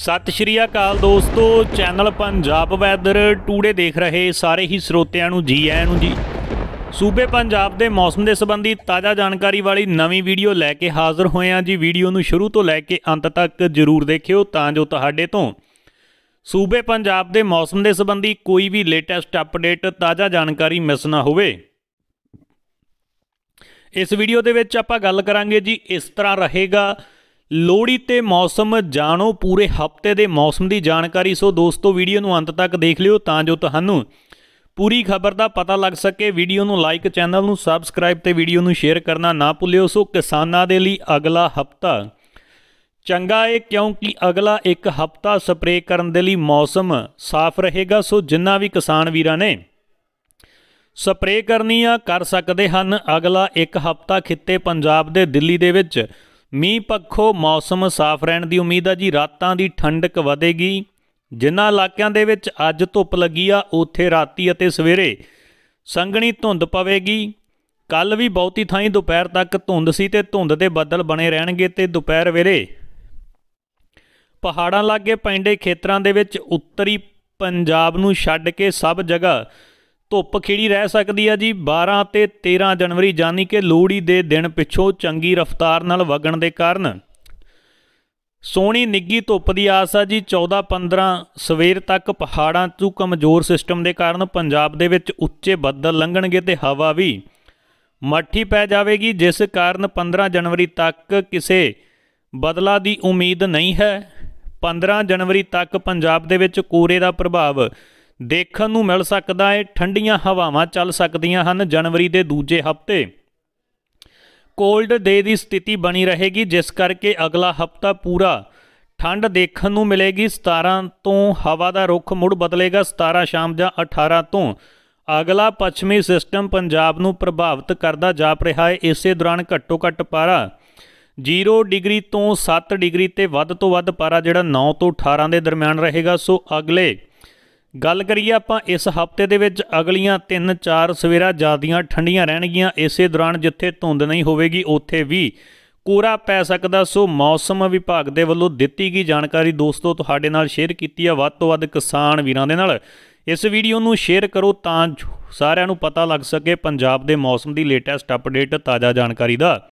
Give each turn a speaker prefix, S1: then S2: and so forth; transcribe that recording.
S1: ਸਤਿ ਸ਼੍ਰੀ ਅਕਾਲ ਦੋਸਤੋ, channel Punjab weather today ਦੇਖ ਰਹੇ ਸਾਰੇ ਹੀ ਸਰੋਤਿਆਂ ਨੂੰ ਜੀ ਆਇਆਂ ਨੂੰ ਜੀ। ਸੂਬੇ ਪੰਜਾਬ ਦੇ ਮੌਸਮ ਦੇ ਸੰਬੰਧੀ ਤਾਜ਼ਾ ਜਾਣਕਾਰੀ ਵਾਲੀ ਨਵੀਂ ਵੀਡੀਓ ਲੈ ਕੇ ਹਾਜ਼ਰ ਹੋਏ ਹਾਂ ਜੀ। ਵੀਡੀਓ ਨੂੰ ਸ਼ੁਰੂ ਤੋਂ ਲੈ ਕੇ ਅੰਤ ਤੱਕ ਜਰੂਰ ਦੇਖਿਓ ਤਾਂ ਜੋ ਤੁਹਾਡੇ ਤੋਂ। ਸੂਬੇ ਪੰਜਾਬ ਦੇ ਮੌਸਮ ਦੇ ਸੰਬੰਧੀ ਕੋਈ ਵੀ ਲੇਟੈਸਟ ਅਪਡੇਟ, ਤਾਜ਼ਾ ਜਾਣਕਾਰੀ ਮਿਸ ਨਾ ਹੋਵੇ। ਇਸ ਵੀਡੀਓ ਦੇ ਵਿੱਚ ਆਪਾਂ ਗੱਲ ਕਰਾਂਗੇ ਜੀ, ਇਸ ਤਰ੍ਹਾਂ ਰਹੇਗਾ ਲੋਹੜੀ ਤੇ ਮੌਸਮ ਜਾਣੋ, ਪੂਰੇ ਹਫ਼ਤੇ ਦੇ ਮੌਸਮ ਦੀ ਜਾਣਕਾਰੀ। ਸੋ ਦੋਸਤੋ, ਵੀਡੀਓ ਨੂੰ ਅੰਤ ਤੱਕ ਦੇਖ ਲਿਓ ਤਾਂ ਜੋ ਤੁਹਾਨੂੰ ਪੂਰੀ ਖਬਰ ਦਾ ਪਤਾ ਲੱਗ ਸਕੇ। ਵੀਡੀਓ ਨੂੰ ਲਾਈਕ, ਚੈਨਲ ਨੂੰ ਸਬਸਕ੍ਰਾਈਬ ਤੇ ਵੀਡੀਓ ਨੂੰ ਸ਼ੇਅਰ ਕਰਨਾ ਨਾ ਭੁੱਲਿਓ। ਸੋ ਕਿਸਾਨਾਂ ਦੇ ਲਈ ਅਗਲਾ ਹਫਤਾ ਚੰਗਾ ਹੈ ਕਿਉਂਕਿ ਅਗਲਾ ਇੱਕ ਹਫਤਾ ਸਪਰੇਅ ਕਰਨ ਦੇ ਲਈ ਮੌਸਮ ਸਾਫ਼ ਰਹੇਗਾ। ਸੋ ਜਿੰਨਾ ਵੀ ਕਿਸਾਨ ਵੀਰਾਂ ਨੇ ਸਪਰੇਅ ਕਰਨੀ ਆ, ਕਰ ਸਕਦੇ ਹਨ। ਅਗਲਾ ਇੱਕ ਹਫਤਾ ਖਿੱਤੇ ਪੰਜਾਬ ਦੇ ਦਿੱਲੀ ਦੇ ਵਿੱਚ ਮੀਂਹ ਪੱਖੋਂ ਮੌਸਮ ਸਾਫ਼ ਰਹਿਣ ਦੀ ਉਮੀਦ ਆ ਜੀ। ਰਾਤਾਂ ਦੀ ਠੰਡਕ ਵਧੇਗੀ। ਜਿਨ੍ਹਾਂ ਇਲਾਕਿਆਂ ਦੇ ਵਿੱਚ ਅੱਜ ਧੁੱਪ ਲੱਗੀ ਆ, ਉੱਥੇ ਰਾਤੀ ਅਤੇ ਸਵੇਰੇ ਸੰਘਣੀ ਧੁੰਦ ਪਵੇਗੀ। ਕੱਲ ਵੀ ਬਹੁਤੀ ਥਾਈਂ ਦੁਪਹਿਰ ਤੱਕ ਧੁੰਦ ਸੀ ਤੇ ਧੁੰਦ ਦੇ ਬੱਦਲ ਬਣੇ ਰਹਿਣਗੇ ਤੇ ਦੁਪਹਿਰ ਵੇਲੇ ਪਹਾੜਾਂ ਲਾਗੇ ਪੈਂਦੇ ਖੇਤਰਾਂ ਦੇ ਵਿੱਚ ਉੱਤਰੀ ਪੰਜਾਬ ਨੂੰ ਛੱਡ ਕੇ ਸਭ ਜਗ੍ਹਾ ਧੁੱਪ ਖਿੜੀ ਰਹਿ ਸਕਦੀ ਹੈ ਜੀ। 12 ਤੇ 13 ਜਨਵਰੀ ਜਾਨੀ ਕਿ ਲੋਹੜੀ ਦੇ ਦਿਨ ਪਿੱਛੋਂ ਚੰਗੀ ਰਫ਼ਤਾਰ ਨਾਲ ਵਗਣ ਦੇ ਕਾਰਨ ਸੋਹਣੀ ਨਿੱਗੀ ਧੁੱਪ ਦੀ ਆਸ ਆ ਜੀ। 14 15 ਸਵੇਰ ਤੱਕ ਪਹਾੜਾਂ 'ਚੋਂ ਕਮਜ਼ੋਰ ਸਿਸਟਮ ਦੇ ਕਾਰਨ ਪੰਜਾਬ ਦੇ ਵਿੱਚ ਉੱਚੇ ਬੱਦਲ ਲੰਘਣਗੇ ਤੇ ਹਵਾ ਵੀ ਮੱਠੀ ਪੈ ਜਾਵੇਗੀ। ਜਿਸ ਕਾਰਨ 15 ਜਨਵਰੀ ਤੱਕ ਕਿਸੇ ਬਦਲਾ ਦੀ ਉਮੀਦ ਨਹੀਂ ਹੈ। 15 ਜਨਵਰੀ ਤੱਕ ਪੰਜਾਬ ਦੇ ਵਿੱਚ ਕੋਰੇ ਦਾ ਪ੍ਰਭਾਵ ਦੇਖਣ ਨੂੰ ਮਿਲ ਸਕਦਾ ਹੈ ਠੰਡੀਆਂ ਹਵਾਵਾਂ ਚੱਲ ਸਕਦੀਆਂ ਹਨ ਜਨਵਰੀ ਦੇ ਦੂਜੇ ਹਫ਼ਤੇ। ਕੋਲਡ ਡੇ ਦੀ ਸਥਿਤੀ ਬਣੀ ਰਹੇਗੀ, ਜਿਸ ਕਰਕੇ ਅਗਲਾ ਹਫਤਾ ਪੂਰਾ ਠੰਡ ਦੇਖਣ ਨੂੰ ਮਿਲੇਗੀ। 17 ਤੋਂ ਹਵਾ ਦਾ ਰੁਖ ਮੁੜ ਬਦਲੇਗਾ 17 ਸ਼ਾਮ ਜਾਂ 18 ਤੋਂ। ਅਗਲਾ ਪੱਛਮੀ ਸਿਸਟਮ ਪੰਜਾਬ ਨੂੰ ਪ੍ਰਭਾਵਿਤ ਕਰਦਾ ਜਾਪ ਰਿਹਾ ਹੈ ਇਸੇ ਦੌਰਾਨ ਘੱਟੋ ਘੱਟ ਪਾਰਾ 0 ਡਿਗਰੀ ਤੋਂ 7 ਡਿਗਰੀ ਤੇ ਵੱਧ ਤੋਂ ਵੱਧ ਪਾਰਾ ਜਿਹੜਾ 9 ਤੋਂ 18 ਦੇ ਦਰਮਿਆਨ ਰਹੇਗਾ। ਸੋ ਅਗਲੇ ਗੱਲ ਕਰੀਏ ਆਪਾਂ ਇਸ ਹਫ਼ਤੇ ਦੇ ਵਿੱਚ ਅਗਲੀਆਂ 3-4 ਸਵੇਰਾ ਜ਼ਿਆਦੀਆਂ ਠੰਡੀਆਂ ਰਹਿਣਗੀਆਂ, ਇਸੇ ਦੌਰਾਨ ਜਿੱਥੇ ਧੁੰਦ ਨਹੀਂ ਹੋਵੇਗੀ, ਉੱਥੇ ਵੀ ਕੋਰਾ ਪੈ ਸਕਦਾ। ਸੋ ਮੌਸਮ ਵਿਭਾਗ ਦੇ ਵੱਲੋਂ ਦਿੱਤੀ ਗਈ ਜਾਣਕਾਰੀ ਦੋਸਤੋ ਤੁਹਾਡੇ ਨਾਲ ਸ਼ੇਅਰ ਕੀਤੀ ਆ। ਵੱਧ ਤੋਂ ਵੱਧ ਕਿਸਾਨ ਵੀਰਾਂ ਦੇ ਨਾਲ ਇਸ ਵੀਡੀਓ ਨੂੰ ਸ਼ੇਅਰ ਕਰੋ ਤਾਂ ਸਾਰਿਆਂ ਨੂੰ ਪਤਾ ਲੱਗ ਸਕੇ ਪੰਜਾਬ ਦੇ ਮੌਸਮ ਦੀ ਲੇਟੈਸਟ ਅਪਡੇਟ ਤਾਜ਼ਾ ਜਾਣਕਾਰੀ ਦਾ।